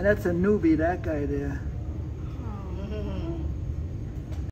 And that's a newbie, that guy there.